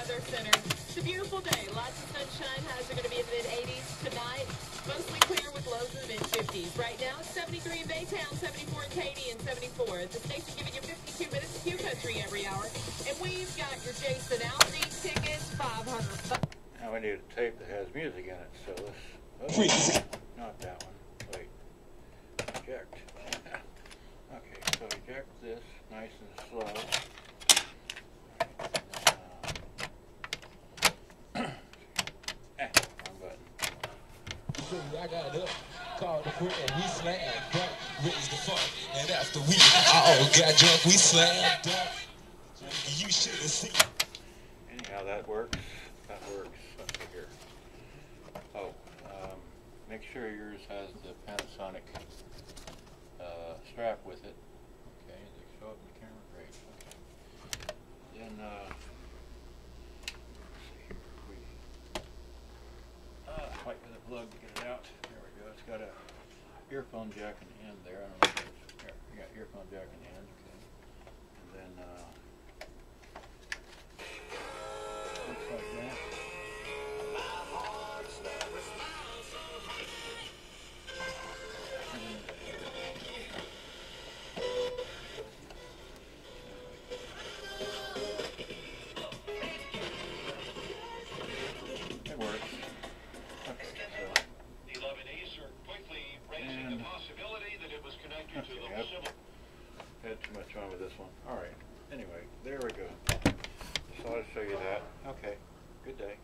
Weather Center. It's a beautiful day. Lots of sunshine. Highs are going to be in the mid 80s tonight. Mostly clear with lows in the mid 50s. Right now, it's 73 in Baytown, 74 in Katy, and 74 at the station giving you 52 minutes of Q Country every hour. And we've got your Jason Aldean tickets, 500 bucks. Now we need a tape that has music in it, so let's. Oh, not that one. Wait. Eject. okay, so eject this nice and slow. Button. I got up, called a friend, we slammed dunk, raised the fun, and after we all got drunk, we slammed dunk. You should have seen. Anyhow, that works. That works. Let's see here. Oh, um, make sure yours has the Panasonic uh, strap with it. Okay, they show up in the camera. Great. Okay. Then, uh, let's see here. We, uh, fight with a plug to get it out. There we go. It's got a earphone jack in the end there. I don't know if it's, earphone jack in the end. Okay. And then, uh, Okay, civil. had too much fun with this one. All right. Anyway, there we go. So I'll show you that. Okay. Good day.